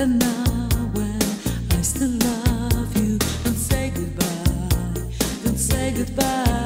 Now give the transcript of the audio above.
And now when I still love you. Don't say goodbye, don't say goodbye.